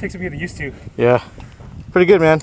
Takes some getting used to. Yeah. Pretty good, man.